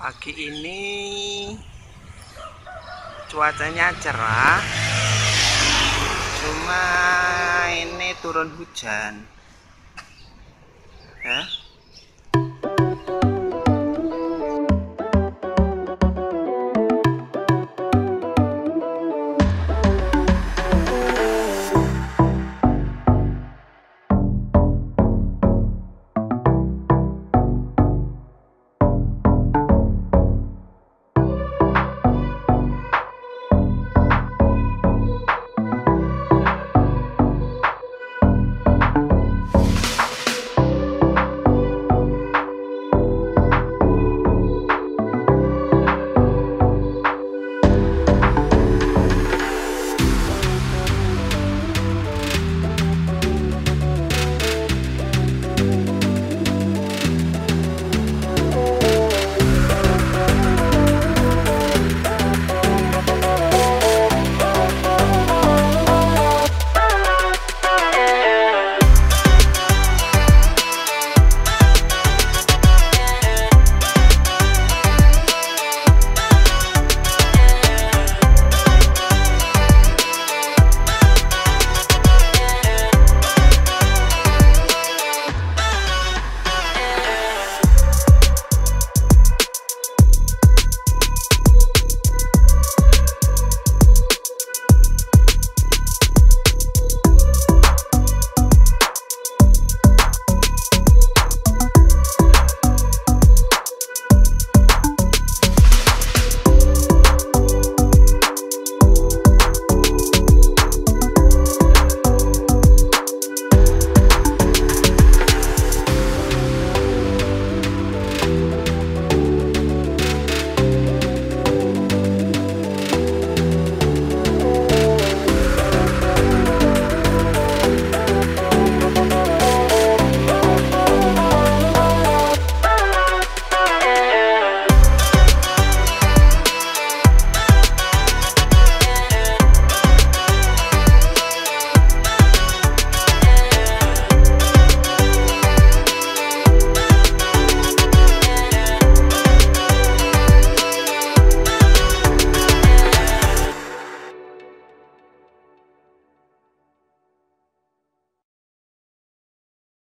pagi ini cuacanya cerah. Cuma ini turun hujan.